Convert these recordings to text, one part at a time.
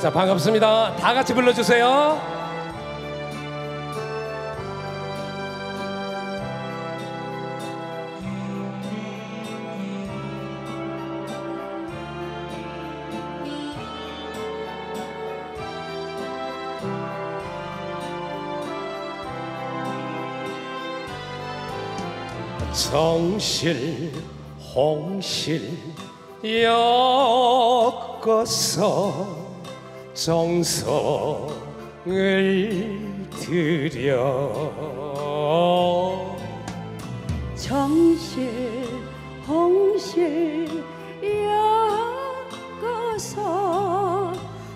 자 반갑습니다. 다 같이 불러주세요. 정실 홍실 엮어서 정성을 들여 정실 홍실 엮어서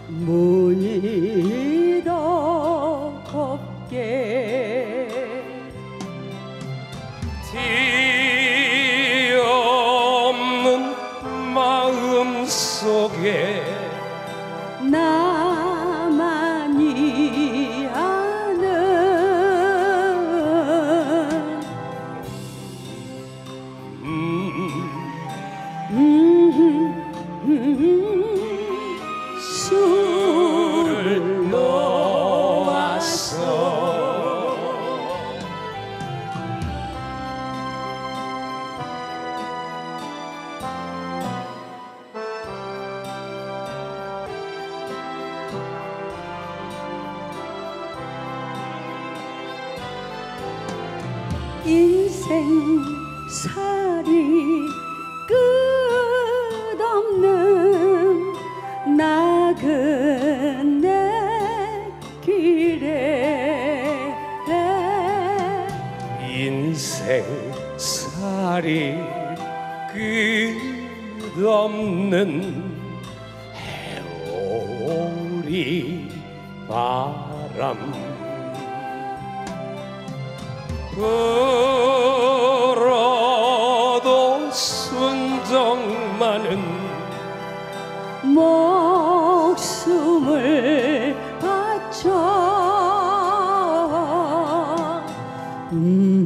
문이 더 곱게. 티 없는 마음 속에 나 인생 살이 끝없는 나그네 길에 인생 살이 끝없는 해오리 바람. 불 순정만은 목숨을 바쳐. 음